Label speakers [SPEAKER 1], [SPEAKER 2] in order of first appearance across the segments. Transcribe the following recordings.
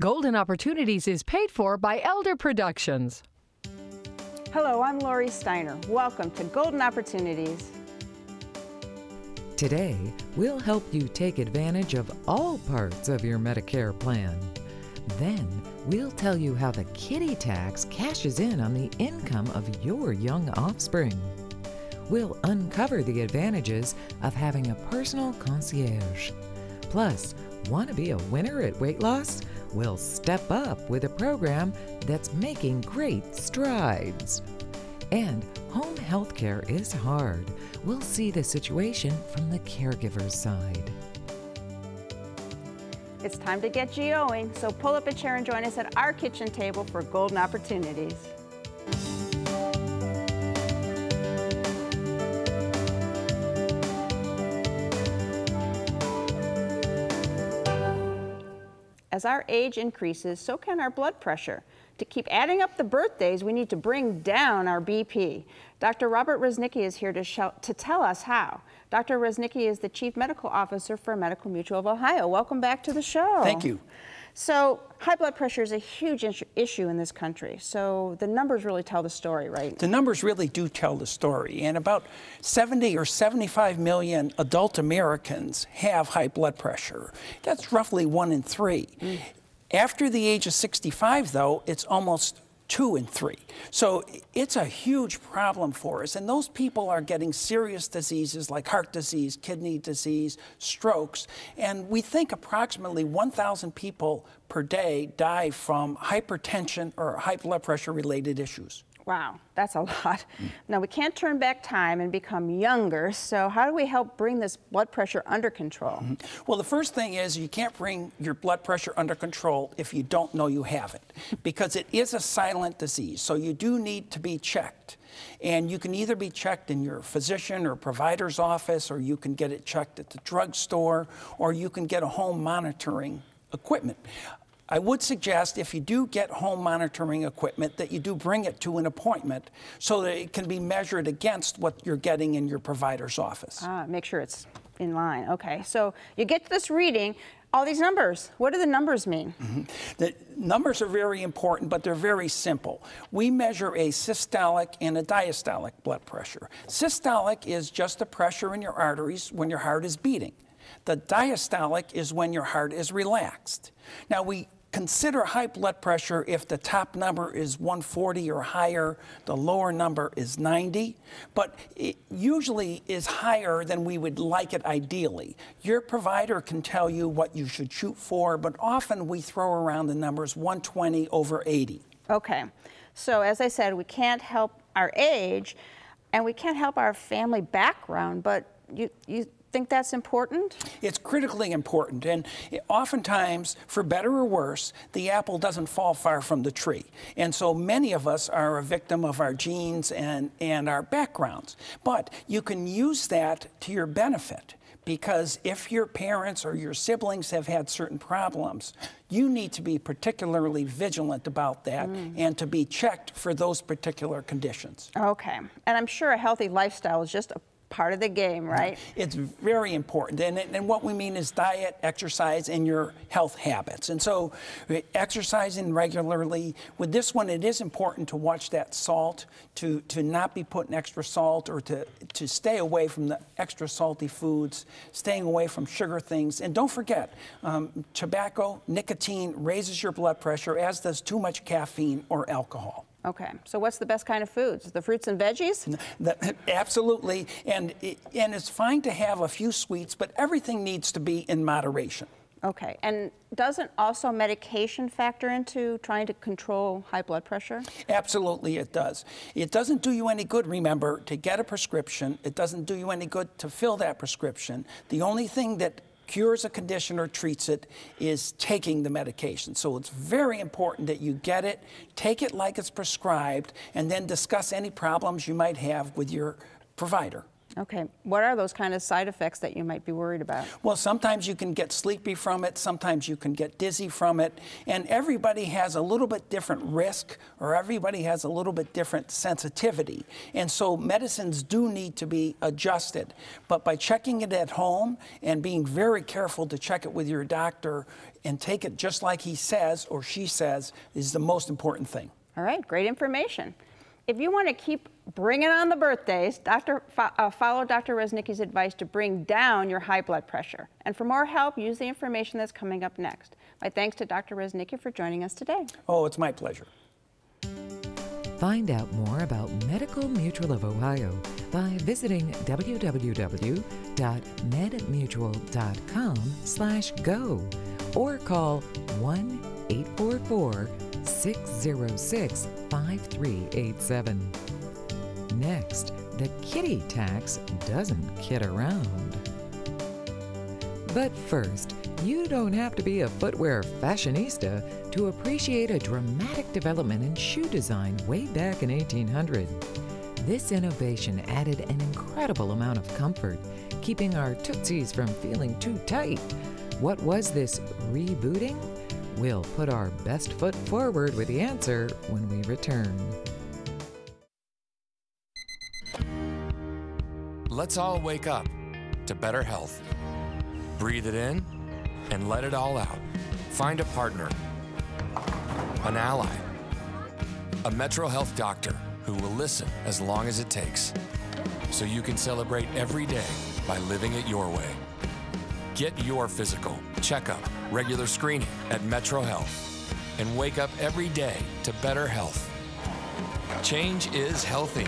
[SPEAKER 1] Golden Opportunities is paid for by Elder Productions.
[SPEAKER 2] Hello, I'm Lori Steiner. Welcome to Golden Opportunities.
[SPEAKER 3] Today, we'll help you take advantage of all parts of your Medicare plan. Then, we'll tell you how the kiddie tax cashes in on the income of your young offspring. We'll uncover the advantages of having a personal concierge. Plus, want to be a winner at weight loss? We'll step up with a program that's making great strides. And home health care is hard. We'll see the situation from the caregiver's side.
[SPEAKER 2] It's time to get GOing, so pull up a chair and join us at our kitchen table for golden opportunities. As our age increases, so can our blood pressure. To keep adding up the birthdays, we need to bring down our BP. Dr. Robert Resnicki is here to, show, to tell us how. Dr. Resnicki is the Chief Medical Officer for Medical Mutual of Ohio. Welcome back to the show.
[SPEAKER 4] Thank you.
[SPEAKER 2] So high blood pressure is a huge issue in this country. So the numbers really tell the story, right?
[SPEAKER 4] The numbers really do tell the story. And about 70 or 75 million adult Americans have high blood pressure. That's roughly one in three. Mm. After the age of 65, though, it's almost two and three. So it's a huge problem for us. And those people are getting serious diseases like heart disease, kidney disease, strokes. And we think approximately 1,000 people per day die from hypertension or high blood pressure related issues.
[SPEAKER 2] Wow, that's a lot. Now, we can't turn back time and become younger, so how do we help bring this blood pressure under control? Mm -hmm.
[SPEAKER 4] Well, the first thing is you can't bring your blood pressure under control if you don't know you have it, because it is a silent disease, so you do need to be checked. And you can either be checked in your physician or provider's office, or you can get it checked at the drugstore, or you can get a home monitoring equipment. I would suggest if you do get home monitoring equipment that you do bring it to an appointment so that it can be measured against what you're getting in your provider's office.
[SPEAKER 2] Ah, make sure it's in line. Okay, so you get this reading, all these numbers. What do the numbers mean? Mm -hmm.
[SPEAKER 4] The numbers are very important, but they're very simple. We measure a systolic and a diastolic blood pressure. Systolic is just the pressure in your arteries when your heart is beating. The diastolic is when your heart is relaxed. Now, we Consider high blood pressure if the top number is 140 or higher, the lower number is 90, but it usually is higher than we would like it ideally. Your provider can tell you what you should shoot for, but often we throw around the numbers 120 over 80.
[SPEAKER 2] Okay, so as I said, we can't help our age and we can't help our family background, but you, you think that's important?
[SPEAKER 4] It's critically important. And oftentimes, for better or worse, the apple doesn't fall far from the tree. And so many of us are a victim of our genes and, and our backgrounds. But you can use that to your benefit because if your parents or your siblings have had certain problems, you need to be particularly vigilant about that mm. and to be checked for those particular conditions.
[SPEAKER 2] Okay. And I'm sure a healthy lifestyle is just a part of the game, right?
[SPEAKER 4] It's very important. And, and what we mean is diet, exercise, and your health habits. And so exercising regularly. With this one, it is important to watch that salt, to, to not be putting extra salt or to, to stay away from the extra salty foods, staying away from sugar things. And don't forget, um, tobacco, nicotine raises your blood pressure, as does too much caffeine or alcohol.
[SPEAKER 2] Okay, so what's the best kind of foods? The fruits and veggies?
[SPEAKER 4] The, absolutely, and, and it's fine to have a few sweets, but everything needs to be in moderation.
[SPEAKER 2] Okay, and doesn't also medication factor into trying to control high blood pressure?
[SPEAKER 4] Absolutely, it does. It doesn't do you any good, remember, to get a prescription. It doesn't do you any good to fill that prescription. The only thing that cures a condition or treats it is taking the medication. So it's very important that you get it, take it like it's prescribed, and then discuss any problems you might have with your provider.
[SPEAKER 2] Okay, what are those kind of side effects that you might be worried about?
[SPEAKER 4] Well, sometimes you can get sleepy from it, sometimes you can get dizzy from it, and everybody has a little bit different risk or everybody has a little bit different sensitivity. And so medicines do need to be adjusted. But by checking it at home and being very careful to check it with your doctor and take it just like he says or she says is the most important thing.
[SPEAKER 2] All right, great information. If you want to keep bringing on the birthdays, Dr. Fo uh, follow Dr. Resnicki's advice to bring down your high blood pressure. And for more help, use the information that's coming up next. My thanks to Dr. Resnicki for joining us today.
[SPEAKER 4] Oh, it's my pleasure.
[SPEAKER 3] Find out more about Medical Mutual of Ohio by visiting www.medmutual.com/go or call 1-844 606 5387. Next, the kiddie tax doesn't kid around. But first, you don't have to be a footwear fashionista to appreciate a dramatic development in shoe design way back in 1800. This innovation added an incredible amount of comfort, keeping our tootsies from feeling too tight. What was this rebooting? We'll put our best foot forward with the answer when we return.
[SPEAKER 5] Let's all wake up to better health. Breathe it in and let it all out. Find a partner, an ally, a Metro Health doctor who will listen as long as it takes so you can celebrate every day by living it your way. Get your physical, checkup, regular screening at Metro Health and wake up every day to better health. Change is healthy.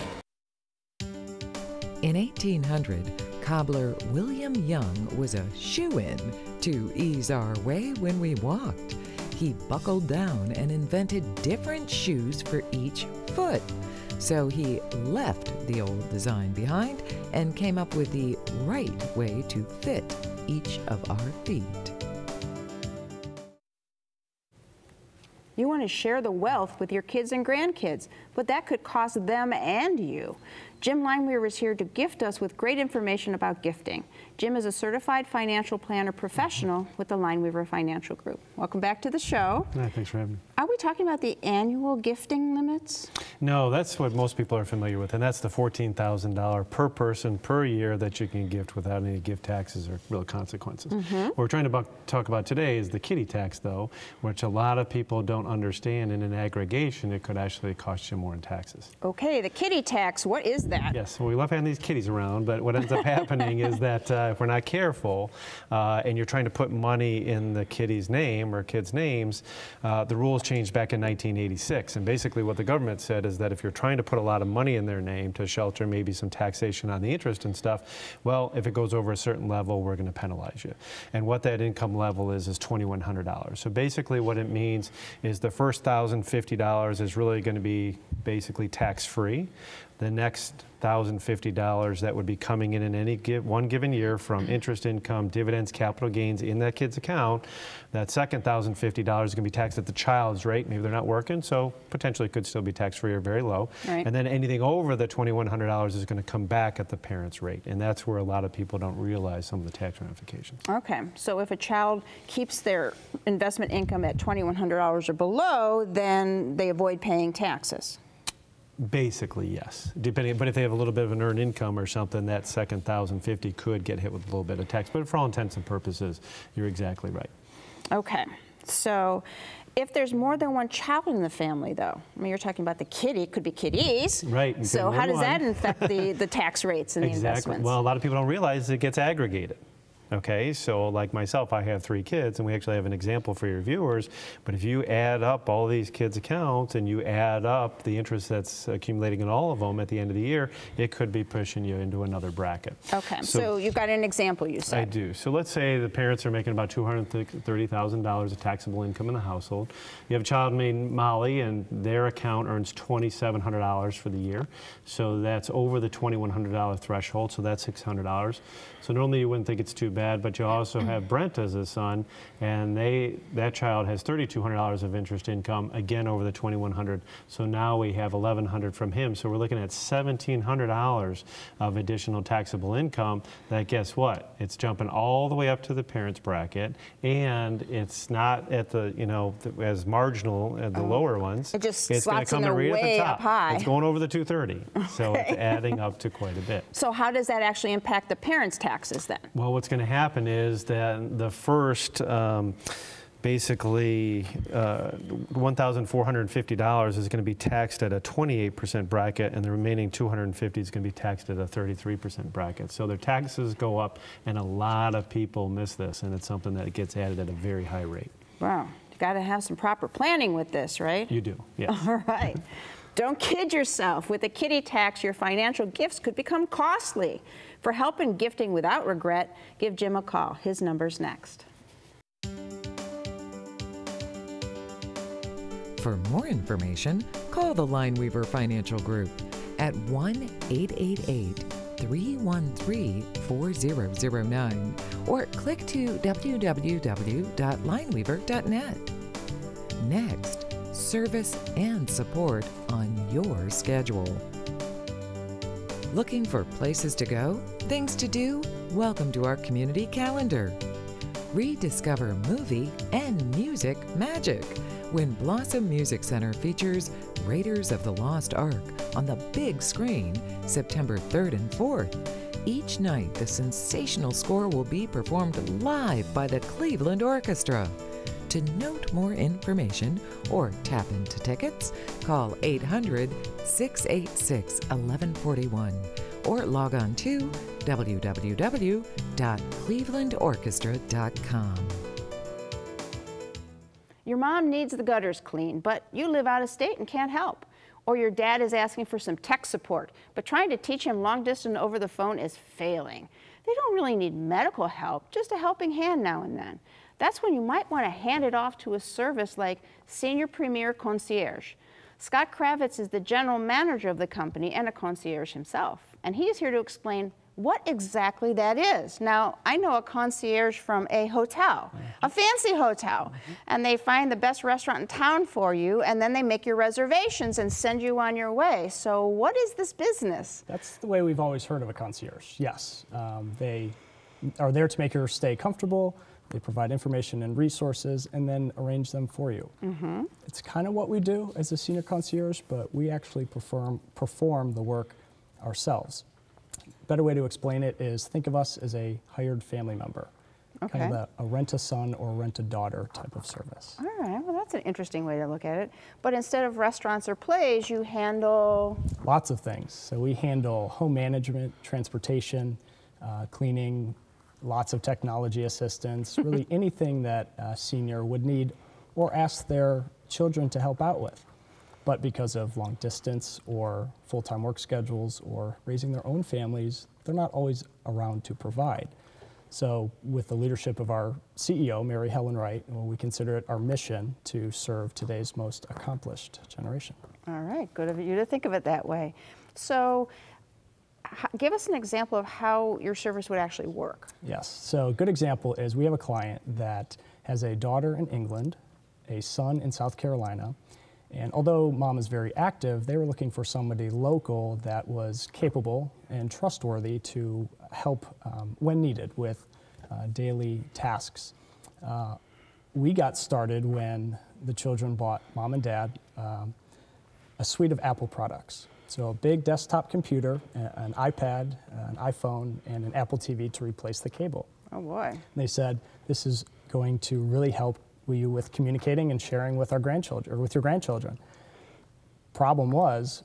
[SPEAKER 3] In 1800, cobbler William Young was a shoe in to ease our way when we walked. He buckled down and invented different shoes for each foot. So he left the old design behind and came up with the right way to fit each of our feet.
[SPEAKER 2] You want to share the wealth with your kids and grandkids, but that could cost them and you. Jim Lineweaver is here to gift us with great information about gifting. Jim is a certified financial planner professional with the Lineweaver Financial Group. Welcome back to the show.
[SPEAKER 6] Yeah, thanks for having me.
[SPEAKER 2] Are we talking about the annual gifting limits?
[SPEAKER 6] No, that's what most people are familiar with, and that's the $14,000 per person per year that you can gift without any gift taxes or real consequences. Mm -hmm. What we're trying to talk about today is the kiddie tax, though, which a lot of people don't understand. In an aggregation, it could actually cost you more in taxes.
[SPEAKER 2] Okay, the kiddie tax, what is that?
[SPEAKER 6] Yes, well, we love having these kitties around, but what ends up happening is that uh, if we're not careful uh, and you're trying to put money in the kitty's name or kids' names, uh, the rules changed back in 1986. And basically what the government said is that if you're trying to put a lot of money in their name to shelter maybe some taxation on the interest and stuff, well, if it goes over a certain level, we're going to penalize you. And what that income level is is $2,100. So basically what it means is the first $1,050 is really going to be basically tax-free. The next $1,050 that would be coming in in any give, one given year from mm. interest income, dividends, capital gains in that kid's account. That second $1,050 is going to be taxed at the child's rate. Maybe they're not working, so potentially could still be tax-free or very low. Right. And then anything over the $2,100 is going to come back at the parent's rate. And that's where a lot of people don't realize some of the tax ramifications.
[SPEAKER 2] Okay, so if a child keeps their investment income at $2,100 or below, then they avoid paying taxes.
[SPEAKER 6] Basically, yes. Depending, but if they have a little bit of an earned income or something, that second thousand fifty could get hit with a little bit of tax. But for all intents and purposes, you're exactly right.
[SPEAKER 2] Okay, so if there's more than one child in the family, though, I mean, you're talking about the kitty, it could be kitties.
[SPEAKER 6] Right.
[SPEAKER 2] So how does one. that affect the, the tax rates and
[SPEAKER 6] exactly.
[SPEAKER 2] the investments?
[SPEAKER 6] Well, a lot of people don't realize it gets aggregated. Okay, so like myself, I have three kids, and we actually have an example for your viewers. But if you add up all these kids' accounts and you add up the interest that's accumulating in all of them at the end of the year, it could be pushing you into another bracket.
[SPEAKER 2] Okay, so, so you've got an example, you said.
[SPEAKER 6] I do. So let's say the parents are making about $230,000 of taxable income in the household. You have a child named Molly, and their account earns $2,700 for the year. So that's over the $2,100 threshold, so that's $600. So normally you wouldn't think it's too bad, but you also have Brent as a son, and they that child has $3,200 of interest income again over the 2,100. So now we have 1,100 from him. So we're looking at $1,700 of additional taxable income. That guess what? It's jumping all the way up to the parents bracket, and it's not at the you know as marginal as the oh. lower ones.
[SPEAKER 2] It just
[SPEAKER 6] it's gonna
[SPEAKER 2] slots in
[SPEAKER 6] right at the
[SPEAKER 2] way
[SPEAKER 6] top.
[SPEAKER 2] up high.
[SPEAKER 6] It's going over the 230. So it's adding up to quite a bit.
[SPEAKER 2] So how does that actually impact the parents' taxes then?
[SPEAKER 6] Well, what's going to happen is that the first, um, basically, uh, $1,450 is going to be taxed at a 28% bracket, and the remaining 250 is going to be taxed at a 33% bracket. So their taxes go up, and a lot of people miss this, and it's something that gets added at a very high rate.
[SPEAKER 2] Wow, you got to have some proper planning with this, right?
[SPEAKER 6] You do, yes.
[SPEAKER 2] All right. Don't kid yourself. With a kiddie tax, your financial gifts could become costly. For help in gifting without regret, give Jim a call. His number's next.
[SPEAKER 3] For more information, call the Lineweaver Financial Group at 1 888 313 4009 or click to www.lineweaver.net. Next, service and support on your schedule. Looking for places to go? Things to do? Welcome to our community calendar. Rediscover movie and music magic when Blossom Music Center features Raiders of the Lost Ark on the big screen September 3rd and 4th. Each night, the sensational score will be performed live by the Cleveland Orchestra. To note more information or tap into tickets, call 800 686 1141 or log on to www.clevelandorchestra.com.
[SPEAKER 2] Your mom needs the gutters clean, but you live out of state and can't help. Or your dad is asking for some tech support, but trying to teach him long distance over the phone is failing. They don't really need medical help, just a helping hand now and then. That's when you might want to hand it off to a service like Senior Premier Concierge. Scott Kravitz is the general manager of the company and a concierge himself, and he is here to explain what exactly that is. Now, I know a concierge from a hotel, a fancy hotel, and they find the best restaurant in town for you, and then they make your reservations and send you on your way. So, what is this business?
[SPEAKER 7] That's the way we've always heard of a concierge. Yes, um, they are there to make your stay comfortable. They provide information and resources, and then arrange them for you.
[SPEAKER 2] Mm-hmm.
[SPEAKER 7] It's kind of what we do as a senior concierge, but we actually perform perform the work ourselves. Better way to explain it is think of us as a hired family member,
[SPEAKER 2] Okay.
[SPEAKER 7] kind of a, a rent a son or rent a daughter type of service.
[SPEAKER 2] All right, well, that's an interesting way to look at it. But instead of restaurants or plays, you handle.
[SPEAKER 7] Lots of things. So we handle home management, transportation, uh, cleaning, lots of technology assistance, really anything that a senior would need or ask their children to help out with. But because of long distance or full time work schedules or raising their own families, they're not always around to provide. So, with the leadership of our CEO, Mary Helen Wright, well, we consider it our mission to serve today's most accomplished generation.
[SPEAKER 2] All right, good of you to think of it that way. So, give us an example of how your service would actually work.
[SPEAKER 7] Yes. So a good example is we have a client that has a daughter in England, a son in South Carolina, and although mom is very active, they were looking for somebody local that was capable and trustworthy to help um, when needed with uh, daily tasks. Uh, we got started when the children bought mom and dad um, a suite of Apple products. So a big desktop computer, an iPad, an iPhone, and an Apple TV to replace the cable.
[SPEAKER 2] Oh boy.
[SPEAKER 7] And they said this is going to really help you with communicating and sharing with our grandchildren or with your grandchildren. Problem was,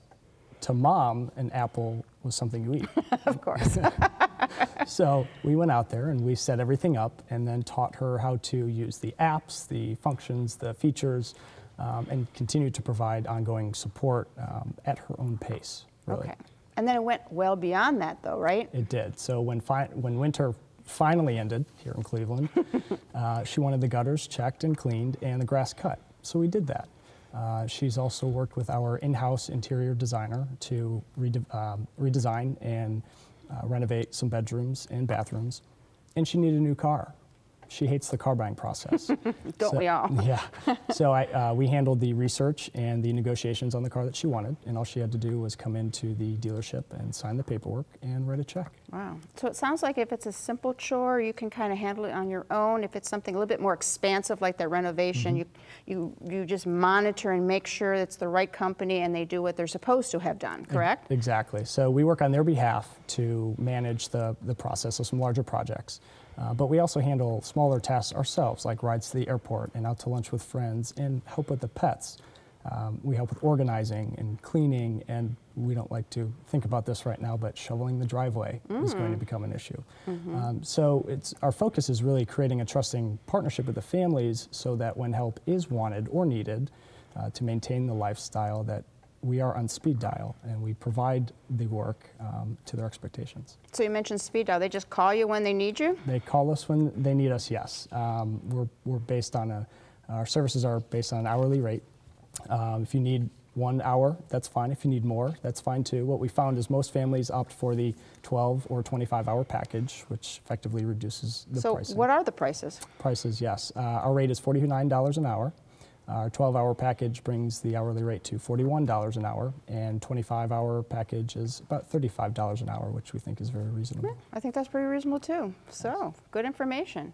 [SPEAKER 7] to mom, an apple was something you eat.
[SPEAKER 2] Of course.
[SPEAKER 7] So we went out there and we set everything up and then taught her how to use the apps, the functions, the features, um, and continue to provide ongoing support um, at her own pace. Really.
[SPEAKER 2] Okay. And then it went well beyond that, though, right?
[SPEAKER 7] It did. So when, when winter finally ended here in Cleveland, uh, she wanted the gutters checked and cleaned and the grass cut. So we did that. Uh, she's also worked with our in-house interior designer to rede- um, redesign and uh, renovate some bedrooms and bathrooms. and she needed a new car. She hates the car buying process.
[SPEAKER 2] Don't
[SPEAKER 7] So-
[SPEAKER 2] we all?
[SPEAKER 7] Yeah. So I, uh, we handled the research and the negotiations on the car that she wanted, and all she had to do was come into the dealership and sign the paperwork and write a check.
[SPEAKER 2] Wow. So it sounds like if it's a simple chore, you can kind of handle it on your own. If it's something a little bit more expansive, like that renovation, you, you, you just monitor and make sure it's the right company and they do what they're supposed to have done, correct?
[SPEAKER 7] Exactly. So we work on their behalf to manage the, the process of some larger projects. Uh, but we also handle smaller tasks ourselves, like rides to the airport and out to lunch with friends and help with the pets. Um, we help with organizing and cleaning, and we don't like to think about this right now, but shoveling the driveway is going to become an issue. Um, so it's, our focus is really creating a trusting partnership with the families so that when help is wanted or needed, uh, to maintain the lifestyle that we are on speed dial and we provide the work um, to their expectations.
[SPEAKER 2] So you mentioned speed dial. They just call you when they need you?
[SPEAKER 7] They call us when they need us, yes. Um, we're, we're based on a, our services are based on an hourly rate. Um, if you need one hour, that's fine. If you need more, that's fine too. What we found is most families opt for the 12 or 25 hour package, which effectively reduces the
[SPEAKER 2] so
[SPEAKER 7] pricing.
[SPEAKER 2] what are the prices?
[SPEAKER 7] Prices, yes. Uh, our rate is $49 an hour. Our 12 hour package brings the hourly rate to $41 an hour, and 25 hour package is about $35 an hour, which we think is very reasonable.
[SPEAKER 2] I think that's pretty reasonable too. So, good information.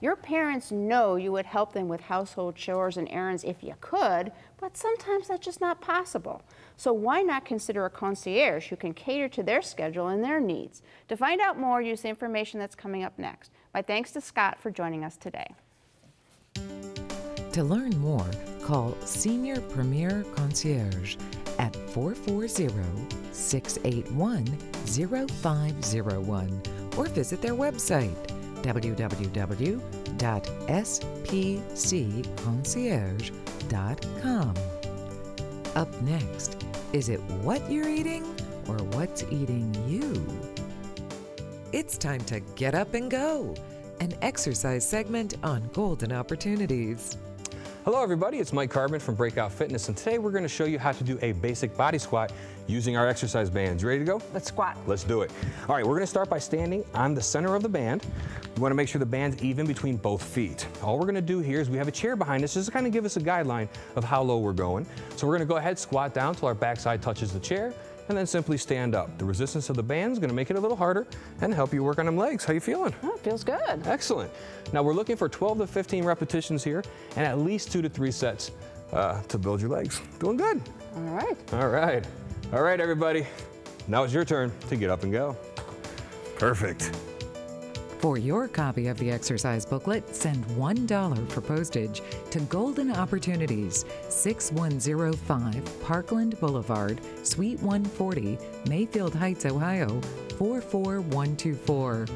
[SPEAKER 2] Your parents know you would help them with household chores and errands if you could, but sometimes that's just not possible. So, why not consider a concierge who can cater to their schedule and their needs? To find out more, use the information that's coming up next. My thanks to Scott for joining us today.
[SPEAKER 3] To learn more, call Senior Premier Concierge at 440 681 0501 or visit their website www.spcconcierge.com. Up next, is it what you're eating or what's eating you? It's time to get up and go, an exercise segment on golden opportunities.
[SPEAKER 8] Hello everybody, it's Mike Carbon from Breakout Fitness and today we're going to show you how to do a basic body squat using our exercise bands. You ready to go?
[SPEAKER 2] Let's squat.
[SPEAKER 8] Let's do it. All right, we're going to start by standing on the center of the band. We want to make sure the band's even between both feet. All we're going to do here is we have a chair behind us just to kind of give us a guideline of how low we're going. So we're going to go ahead, squat down till our backside touches the chair and then simply stand up. The resistance of the band is going to make it a little harder and help you work on them legs. How you feeling?
[SPEAKER 2] Oh, it feels good.
[SPEAKER 8] Excellent. Now we're looking for 12 to 15 repetitions here and at least two to three sets uh, to build your legs. Doing good.
[SPEAKER 2] All right.
[SPEAKER 8] All right. All right, everybody. Now it's your turn to get up and go. Perfect.
[SPEAKER 3] For your copy of the exercise booklet, send $1 for postage to Golden Opportunities, 6105 Parkland Boulevard, Suite 140, Mayfield Heights, Ohio, 44124.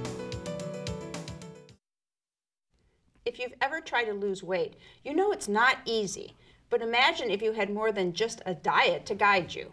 [SPEAKER 2] If you've ever tried to lose weight, you know it's not easy. But imagine if you had more than just a diet to guide you.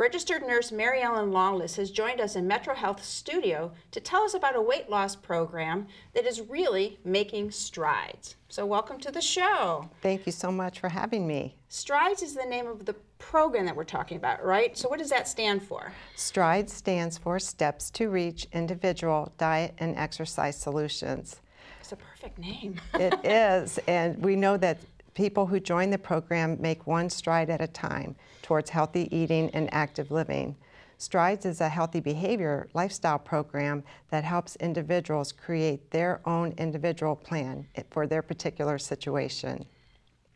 [SPEAKER 2] Registered nurse Mary Ellen Longless has joined us in Metro Health studio to tell us about a weight loss program that is really making strides. So, welcome to the show.
[SPEAKER 9] Thank you so much for having me.
[SPEAKER 2] Strides is the name of the program that we're talking about, right? So, what does that stand for?
[SPEAKER 9] STRIDE stands for Steps to Reach Individual Diet and Exercise Solutions.
[SPEAKER 2] It's a perfect name.
[SPEAKER 9] It is, and we know that people who join the program make one stride at a time towards healthy eating and active living. STRIDES is a healthy behavior lifestyle program that helps individuals create their own individual plan for their particular situation.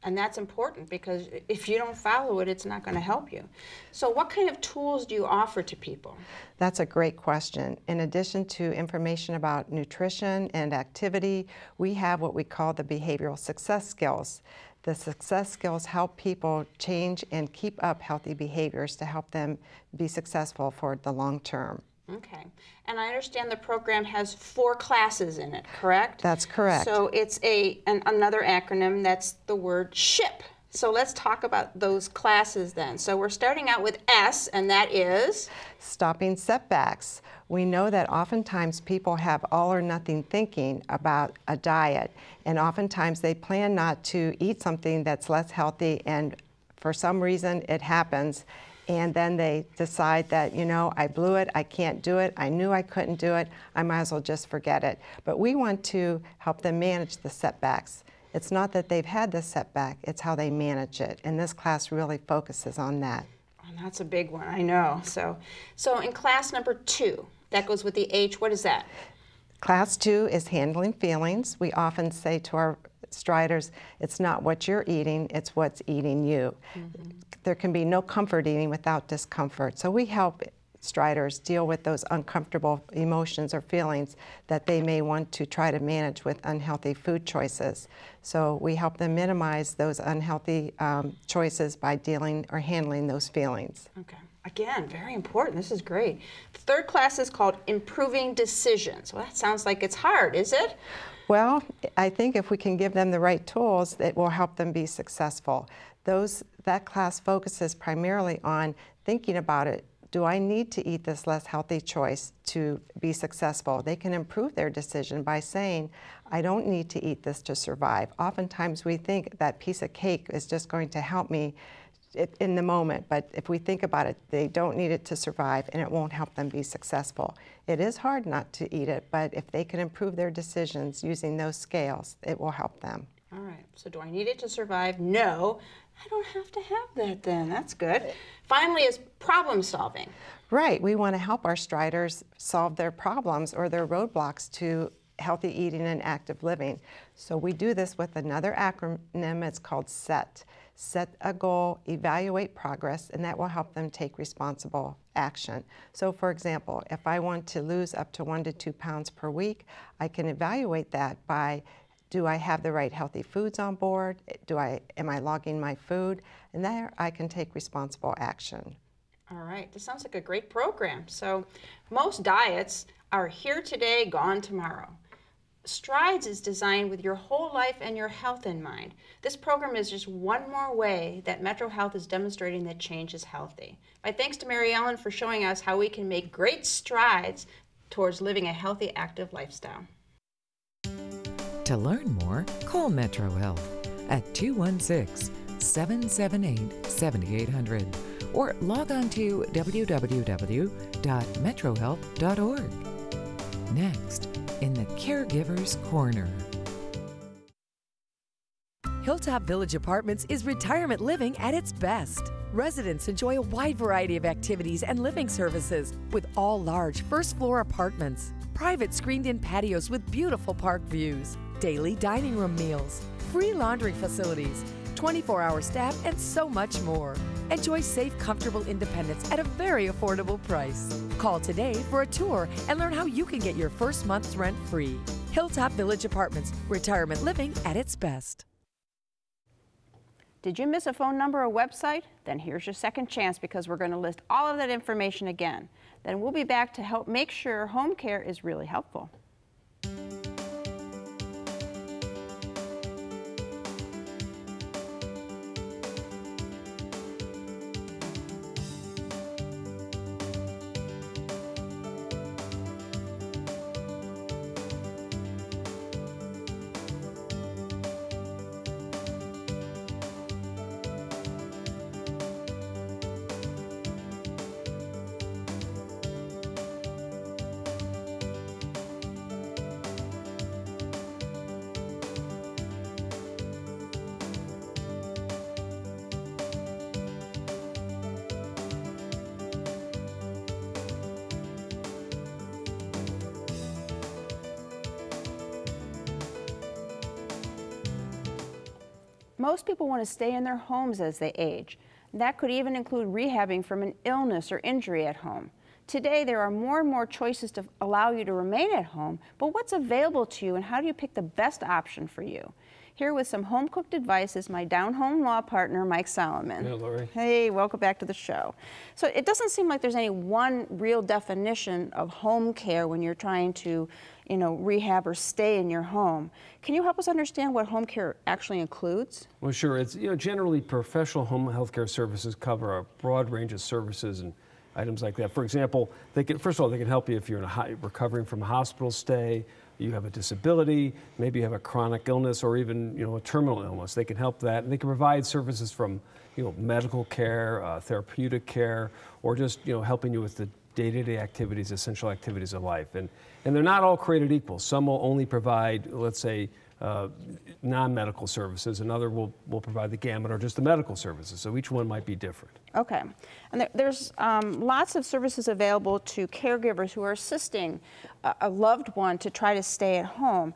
[SPEAKER 2] And that's important because if you don't follow it, it's not going to help you. So, what kind of tools do you offer to people?
[SPEAKER 9] That's a great question. In addition to information about nutrition and activity, we have what we call the behavioral success skills. The success skills help people change and keep up healthy behaviors to help them be successful for the long term.
[SPEAKER 2] Okay. And I understand the program has four classes in it, correct?
[SPEAKER 9] That's correct.
[SPEAKER 2] So it's a an, another acronym that's the word SHIP. So let's talk about those classes then. So we're starting out with S, and that is
[SPEAKER 9] Stopping setbacks. We know that oftentimes people have all or nothing thinking about a diet, and oftentimes they plan not to eat something that's less healthy, and for some reason it happens, and then they decide that, you know, I blew it, I can't do it, I knew I couldn't do it, I might as well just forget it. But we want to help them manage the setbacks. It's not that they've had the setback, it's how they manage it. And this class really focuses on that.
[SPEAKER 2] And that's a big one, I know. So, so in class number two, that goes with the H, what is that?
[SPEAKER 9] Class two is handling feelings. We often say to our striders, it's not what you're eating, it's what's eating you. Mm -hmm. There can be no comfort eating without discomfort. So we help striders deal with those uncomfortable emotions or feelings that they may want to try to manage with unhealthy food choices. So we help them minimize those unhealthy um, choices by dealing or handling those feelings.
[SPEAKER 2] Okay. Again, very important. This is great. The third class is called Improving Decisions. Well, that sounds like it's hard, is it?
[SPEAKER 9] Well, I think if we can give them the right tools, it will help them be successful. Those, that class focuses primarily on thinking about it. Do I need to eat this less healthy choice to be successful? They can improve their decision by saying, I don't need to eat this to survive. Oftentimes we think that piece of cake is just going to help me in the moment, but if we think about it, they don't need it to survive and it won't help them be successful. It is hard not to eat it, but if they can improve their decisions using those scales, it will help them.
[SPEAKER 2] All right, so do I need it to survive? No. I don't have to have that then. That's good. Finally, is problem solving.
[SPEAKER 9] Right. We want to help our striders solve their problems or their roadblocks to healthy eating and active living. So we do this with another acronym. It's called SET set a goal, evaluate progress, and that will help them take responsible action. So for example, if I want to lose up to one to two pounds per week, I can evaluate that by do I have the right healthy foods on board? Do I, am I logging my food? And there I can take responsible action.
[SPEAKER 2] All right, this sounds like a great program. So most diets are here today, gone tomorrow. Strides is designed with your whole life and your health in mind. This program is just one more way that Metro Health is demonstrating that change is healthy. My thanks to Mary Ellen for showing us how we can make great strides towards living a healthy, active lifestyle.
[SPEAKER 3] To learn more, call Metro Health at 216 778 7800 or log on to www.metrohealth.org. Next, in the Caregiver's Corner.
[SPEAKER 1] Hilltop Village Apartments is retirement living at its best. Residents enjoy a wide variety of activities and living services with all large first floor apartments, private screened in patios with beautiful park views, daily dining room meals, free laundry facilities, 24 hour staff, and so much more. Enjoy safe, comfortable independence at a very affordable price. Call today for a tour and learn how you can get your first month's rent free. Hilltop Village Apartments, retirement living at its best.
[SPEAKER 2] Did you miss a phone number or website? Then here's your second chance because we're going to list all of that information again. Then we'll be back to help make sure home care is really helpful. Most people want to stay in their homes as they age. That could even include rehabbing from an illness or injury at home. Today, there are more and more choices to allow you to remain at home, but what's available to you and how do you pick the best option for you? Here with some home cooked advice is my down home law partner, Mike Solomon.
[SPEAKER 10] Hey, Lori.
[SPEAKER 2] Hey, welcome back to the show. So it doesn't seem like there's any one real definition of home care when you're trying to, you know, rehab or stay in your home. Can you help us understand what home care actually includes?
[SPEAKER 10] Well, sure. It's, you know, generally professional home health care services cover a broad range of services and items like that. For example, they can, first of all, they can help you if you're in a high, recovering from a hospital stay, you have a disability, maybe you have a chronic illness or even you know a terminal illness. They can help that, and they can provide services from you know, medical care, uh, therapeutic care, or just you know helping you with the day-to-day activities, essential activities of life. And and they're not all created equal. Some will only provide, let's say, uh, non-medical services. Another will, will provide the gamut or just the medical services. So each one might be different.
[SPEAKER 2] Okay. And there, there's um, lots of services available to caregivers who are assisting a, a loved one to try to stay at home.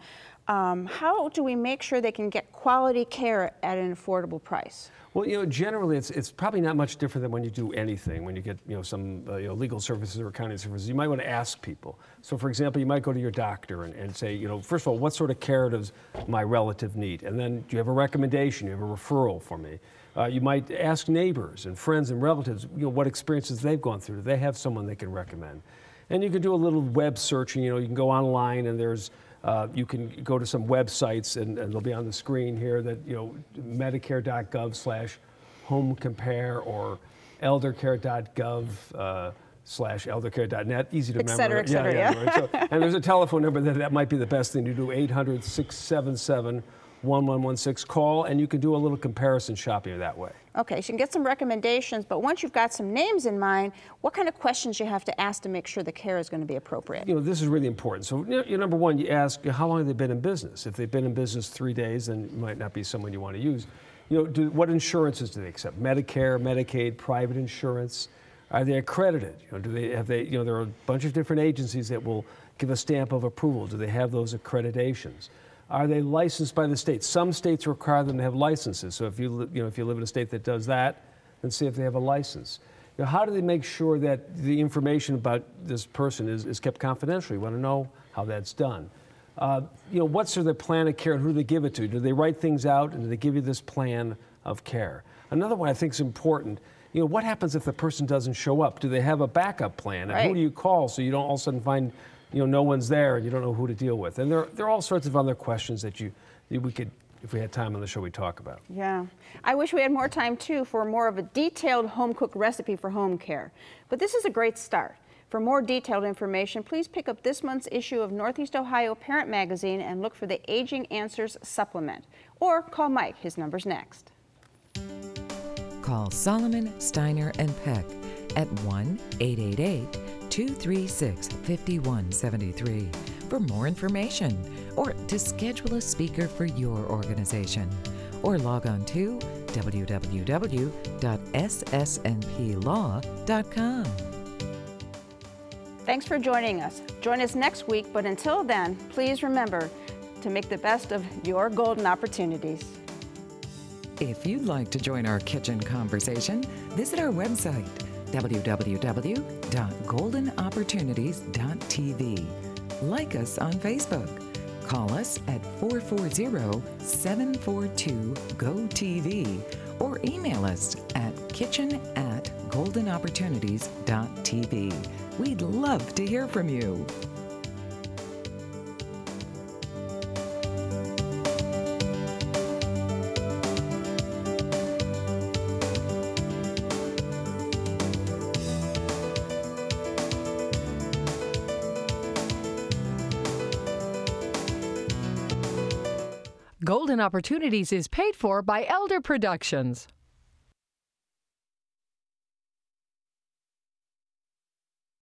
[SPEAKER 2] Um, how do we make sure they can get quality care at an affordable price?
[SPEAKER 10] Well, you know, generally it's, it's probably not much different than when you do anything. When you get, you know, some uh, you know, legal services or accounting services, you might want to ask people. So, for example, you might go to your doctor and, and say, you know, first of all, what sort of care does my relative need? And then, do you have a recommendation? Do you have a referral for me? Uh, you might ask neighbors and friends and relatives, you know, what experiences they've gone through. Do they have someone they can recommend? And you can do a little web searching. You know, you can go online and there's uh, you can go to some websites, and, and, they'll be on the screen here that, you know, medicare.gov slash home compare or eldercare.gov uh, slash eldercare.net. Easy to
[SPEAKER 2] et
[SPEAKER 10] remember.
[SPEAKER 2] Cetera, et cetera, yeah, yeah.
[SPEAKER 10] yeah. Right. So, and there's a telephone number that that might be the best thing to do 800 677 1116. Call, and you can do a little comparison shopping that way.
[SPEAKER 2] Okay, so you can get some recommendations, but once you've got some names in mind, what kind of questions you have to ask to make sure the care is going to be appropriate?
[SPEAKER 10] You know, this is really important. So, you know, number one, you ask how long have they been in business. If they've been in business three days, then it might not be someone you want to use. You know, do, what insurances do they accept? Medicare, Medicaid, private insurance. Are they accredited? You know, do they have they? You know, there are a bunch of different agencies that will give a stamp of approval. Do they have those accreditations? Are they licensed by the state? Some states require them to have licenses. So if you, you know, if you live in a state that does that, then see if they have a license. You know, how do they make sure that the information about this person is, is kept confidential? You want to know how that's done. Uh, you know, what's their plan of care and who do they give it to? Do they write things out and do they give you this plan of care? Another one I think is important. You know, what happens if the person doesn't show up? Do they have a backup plan? And
[SPEAKER 2] right.
[SPEAKER 10] who do you call so you don't all of a sudden find you know, no one's there and you don't know who to deal with. And there, there are all sorts of other questions that you, we could, if we had time on the show, we talk about.
[SPEAKER 2] Yeah. I wish we had more time too for more of a detailed home cooked recipe for home care. But this is a great start. For more detailed information, please pick up this month's issue of Northeast Ohio Parent Magazine and look for the Aging Answers supplement. Or call Mike, his number's next.
[SPEAKER 3] Call Solomon, Steiner, and Peck at 1 888 236 5173 for more information or to schedule a speaker for your organization. Or log on to www.ssnplaw.com.
[SPEAKER 2] Thanks for joining us. Join us next week, but until then, please remember to make the best of your golden opportunities.
[SPEAKER 3] If you'd like to join our kitchen conversation, visit our website www.goldenopportunities.tv. Like us on Facebook. Call us at 440 742 GoTV or email us at kitchen at goldenopportunities.tv. We'd love to hear from you.
[SPEAKER 1] Golden Opportunities is paid for by Elder Productions.